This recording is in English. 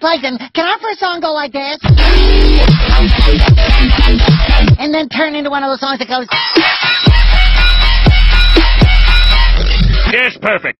Hey, can our first song go like this? And then turn into one of those songs that goes... Yes, perfect.